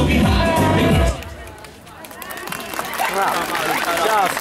Wow. job.